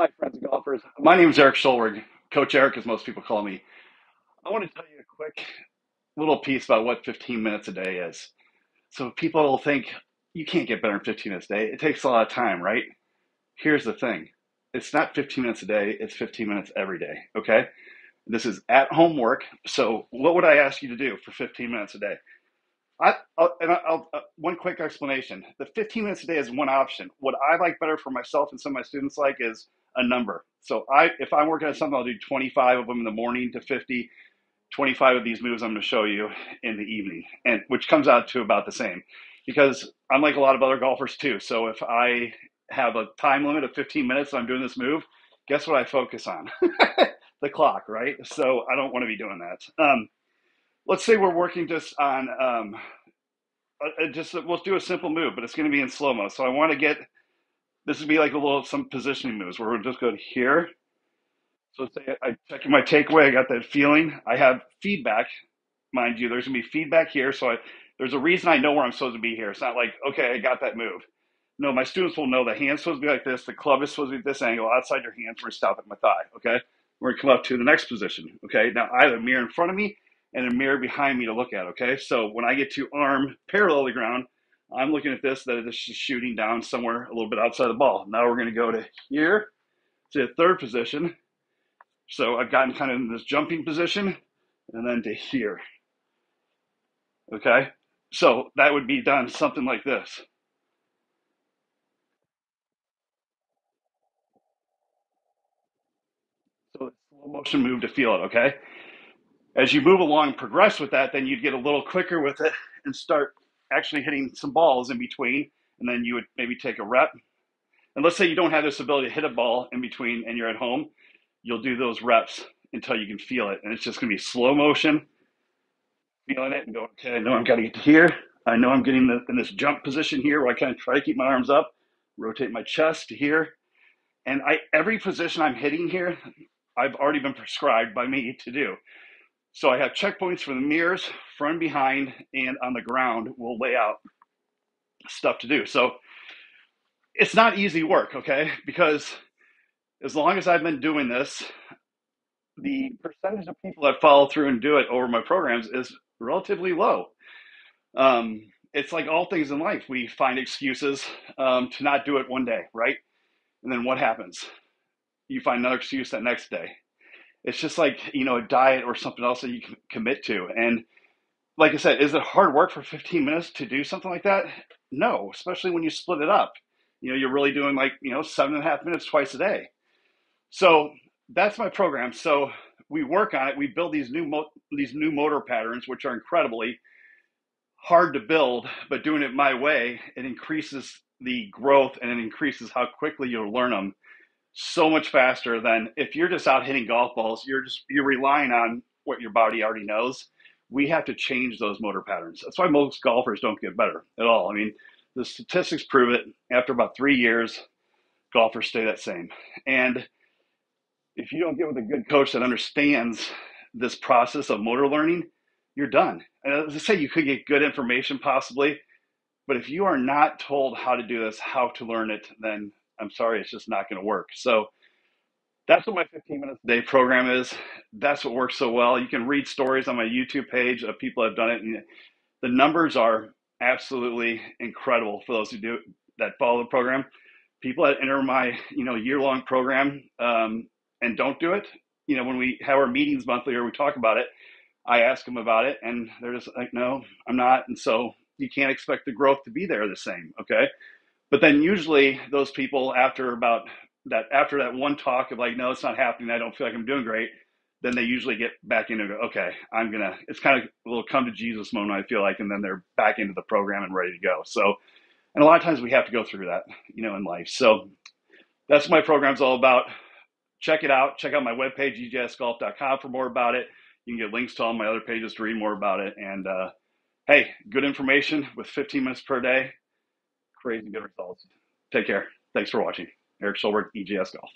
Hi, friends and golfers. My name is Eric Schulberg, Coach Eric, as most people call me. I want to tell you a quick little piece about what 15 minutes a day is. So people will think you can't get better in 15 minutes a day. It takes a lot of time, right? Here's the thing it's not 15 minutes a day, it's 15 minutes every day, okay? This is at home work. So, what would I ask you to do for 15 minutes a day? I, I'll, and I'll, uh, one quick explanation. The 15 minutes a day is one option. What I like better for myself and some of my students like is a number. So I, if I'm working on something, I'll do 25 of them in the morning to 50. 25 of these moves I'm going to show you in the evening, and which comes out to about the same. Because I'm like a lot of other golfers too. So if I have a time limit of 15 minutes, I'm doing this move. Guess what I focus on? the clock, right? So I don't want to be doing that. Um, let's say we're working just on um, just we'll do a simple move, but it's going to be in slow mo. So I want to get this would be like a little some positioning moves where we'll just go here. So say I check my takeaway, I got that feeling. I have feedback, mind you. There's gonna be feedback here, so I, there's a reason I know where I'm supposed to be here. It's not like okay, I got that move. No, my students will know the hand's supposed to be like this, the club is supposed to be this angle, outside your hands, we're gonna stop at my thigh. Okay, we're gonna come up to the next position. Okay, now I have a mirror in front of me and a mirror behind me to look at. Okay, so when I get to arm parallel to the ground, I'm looking at this that this is shooting down somewhere a little bit outside the ball. Now we're going to go to here to the third position. So I've gotten kind of in this jumping position and then to here. Okay, so that would be done something like this. So it's slow motion move to feel it, okay? As you move along, progress with that, then you'd get a little quicker with it and start actually hitting some balls in between. And then you would maybe take a rep. And let's say you don't have this ability to hit a ball in between and you're at home, you'll do those reps until you can feel it. And it's just going to be slow motion, feeling it and go, okay, I know I'm got to get to here. I know I'm getting the, in this jump position here where I kind of try to keep my arms up, rotate my chest to here. And I every position I'm hitting here, I've already been prescribed by me to do. So I have checkpoints for the mirrors, front and behind, and on the ground we'll lay out stuff to do. So it's not easy work, okay? Because as long as I've been doing this, the percentage of people that follow through and do it over my programs is relatively low. Um, it's like all things in life. We find excuses um, to not do it one day, right? And then what happens? You find another excuse that next day it's just like you know a diet or something else that you can commit to. And like i said is it hard work for 15 minutes to do something like that? No especially when you split it up. You know you're really doing like you know seven and a half minutes twice a day. So that's my program. So we work on it. We build these new mo- these new motor patterns which are incredibly hard to build but doing it my way it increases the growth and it increases how quickly you'll learn them so much faster than if you're just out hitting golf balls, you're just you're relying on what your body already knows. We have to change those motor patterns. That's why most golfers don't get better at all. I mean, the statistics prove it. After about three years, golfers stay that same. And if you don't get with a good coach that understands this process of motor learning, you're done. And as I say, you could get good information possibly, but if you are not told how to do this, how to learn it, then I'm sorry, it's just not going to work. So that's what my 15 minutes a day program is. That's what works so well. You can read stories on my YouTube page of people that have done it, and the numbers are absolutely incredible for those who do that follow the program. People that enter my you know year long program um, and don't do it, you know, when we have our meetings monthly or we talk about it, I ask them about it, and they're just like, "No, I'm not." And so you can't expect the growth to be there the same. Okay, but then usually those people after about that after that one talk of like, no, it's not happening. I don't feel like I'm doing great. Then they usually get back into okay, I'm gonna. It's kind of a little come to Jesus moment. I feel like, and then they're back into the program and ready to go. So, and a lot of times we have to go through that, you know, in life. So that's what my program's all about. Check it out. Check out my webpage, ejsgolf.com for more about it. You can get links to all my other pages to read more about it. And uh, hey, good information with 15 minutes per day crazy good results. Take care. Thanks for watching. Eric Schulberg, EJS Golf.